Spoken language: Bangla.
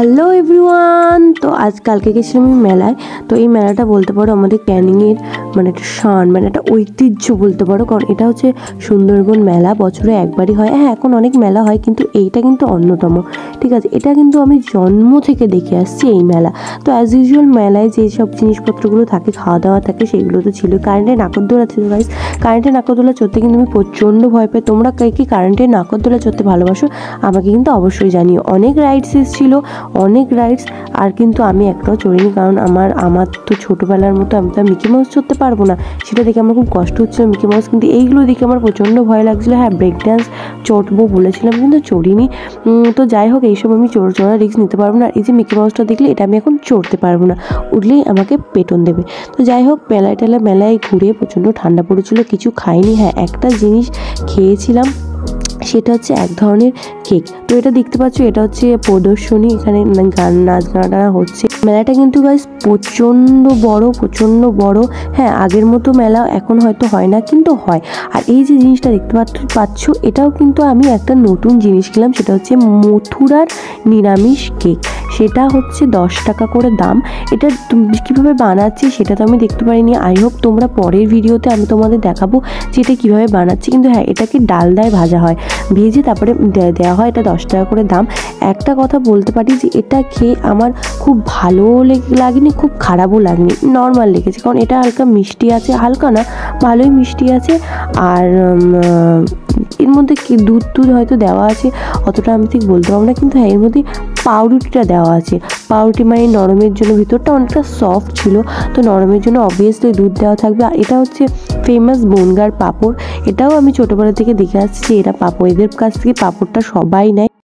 হ্যালো এভরিওয়ান তো আজ কালকে গেছিলাম আমি মেলায়। তো এই মেলাটা বলতে পারো আমাদের ক্যানিংয়ের মানে একটা শান মানে একটা ঐতিহ্য বলতে পারো। কারণ এটা হচ্ছে সুন্দরবন মেলা। বছরে একবারই হয়। হ্যাঁ এখন অনেক মেলা হয়, কিন্তু এইটা কিন্তু অন্যতম। ঠিক আছে, এটা কিন্তু আমি জন্ম থেকে দেখে আসছি এই মেলা। তো অ্যাজ ইউজুয়াল মেলায় যে সব জিনিসপত্রগুলো থাকে খাওয়া দাওয়া থাকে, সেগুলো তো ছিল। কারেন্টের নাকরদোলা ছিল গাইস কারেন্টের নাকরদোলা চড়তে কিন্তু আমি প্রচণ্ড ভয় পাই। তোমরা কে কি কারেন্টের নাকরদোলা চড়তে ভালোবাসো, আমাকে কিন্তু অবশ্যই জানিও। অনেক রাইডস ছিল অনেক রাইডস আর কিন্তু আমি একটাও চড়িনি, কারণ আমার আমার তো ছোটোবেলার মতো আমি তো মিকি মাউস চড়তে পারব না। সেটা দেখে আমার খুব কষ্ট হচ্ছিল মিকি মাউস কিন্তু এইগুলো দেখে আমার প্রচণ্ড ভয় লাগছিল। হ্যাঁ ব্রেক ড্যান্স চড়বো বলেছিলাম, কিন্তু চড়িনি। তো যাই হোক, এইসব আমি চড় চড়া রিস্ক নিতে পারব না। এই যে মিকি মাউসটা দেখলে, এটা আমি এখন চড়তে পারব না। উঠলেই আমাকে পেটন দেবে। তো যাই হোক মেলায় টেলায় মেলায় ঘুরে প্রচণ্ড ঠান্ডা পড়েছিল, কিছু খাইনি। হ্যাঁ একটা জিনিস খেয়েছিলাম। সেটা হচ্ছে এক ধরনের কেক। তো এটা দেখতে পাচ্ছ, এটা হচ্ছে প্রদর্শনী, এখানে গান, নাচ গানা হচ্ছে। মেলাটা কিন্তু গাইস প্রচণ্ড বড় প্রচণ্ড বড়। হ্যাঁ আগের মতো মেলা এখন হয়তো হয় না, কিন্তু হয়। আর এই যে জিনিসটা দেখতে পাচ্ছ- এটাও কিন্তু আমি একটা নতুন জিনিস কিনলাম, সেটা হচ্ছে মথুরার নিরামিষ কেক। সেটা হচ্ছে দশ টাকা করে দাম। এটা কীভাবে বানাচ্ছি সেটা তো আমি দেখতে পারিনি। আই হোপ তোমরা পরের ভিডিওতে আমি তোমাদের দেখাবো যে এটা কীভাবে বানাচ্ছি। কিন্তু হ্যাঁ এটাকে ডালদায় ভাজা হয়। ভেজে তারপরে দেওয়া হয়, এটা দশ টাকা করে দাম। একটা কথা বলতে পারি যে এটা খেয়ে আমার খুব লেগে লাগেনি, খুব খারাপও লাগেনি নর্মাল লেগেছে। কারণ এটা হালকা মিষ্টি আছে, হালকা না, ভালোই মিষ্টি আছে। আর এর মধ্যে কি দুধ টুধ হয়তো দেওয়া আছে, অতটা আমি ঠিক বলতে পারব না, কিন্তু হ্যাঁ এর মধ্যে পাউরুটিটা দেওয়া আছে। পাউরুটি মানে নরমের জন্য ভিতরটা অনেকটা সফট ছিল, তো নরমের জন্য অবভিয়াসলি দুধ দেওয়া থাকবে। আর এটা হচ্ছে ফেমাস বনগার পাঁপড়। এটাও আমি ছোটোবেলা থেকে দেখে আসছি যে এরা পাঁপড় এদের কাছ থেকে পাঁপড়টা সবাই নেয়।